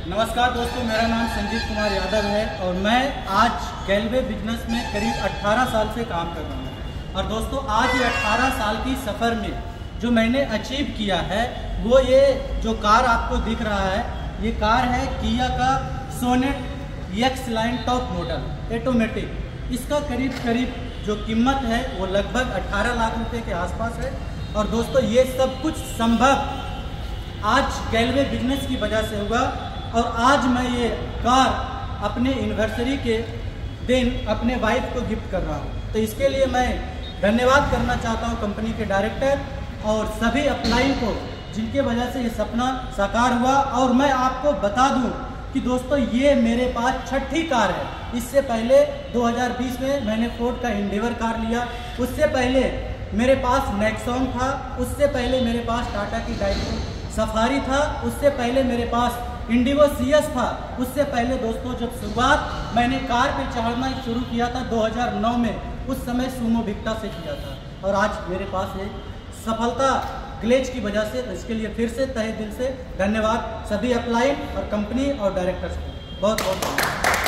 नमस्कार दोस्तों, मेरा नाम संजीव कुमार यादव है और मैं आज गैलवे बिज़नेस में करीब 18 साल से काम कर रहा हूँ। और दोस्तों, आज ये 18 साल की सफ़र में जो मैंने अचीव किया है, वो ये जो कार आपको दिख रहा है, ये कार है किया का Sonet X line top model automatic इसका करीब करीब जो कीमत है, वो लगभग 18 लाख रुपए के आसपास है। और दोस्तों, ये सब कुछ संभव आज गैलवे बिज़नेस की वजह से हुआ। और आज मैं ये कार अपने एनिवर्सरी के दिन अपने वाइफ को गिफ्ट कर रहा हूँ। तो इसके लिए मैं धन्यवाद करना चाहता हूँ कंपनी के डायरेक्टर और सभी अप्लाई को, जिनके वजह से ये सपना साकार हुआ। और मैं आपको बता दूँ कि दोस्तों, ये मेरे पास छठी कार है। इससे पहले 2020 में मैंने फोर्ड का इंडेवर कार लिया। उससे पहले मेरे पास नेक्सॉन था। उससे पहले मेरे पास टाटा की डाइको सफारी था। उससे पहले मेरे पास इंडिगो सी था, उससे पहले दोस्तों जब शुरुआत मैंने कार पे चढ़ना शुरू किया था 2009 में, उस समय सुमो भिक्टा से किया था। और आज मेरे पास है सफलता ग्लेज की वजह से तो इसके लिए फिर से तहे दिल से धन्यवाद। सभी अप्लाई और कंपनी और डायरेक्टर्स को बहुत बहुत धन्यवाद।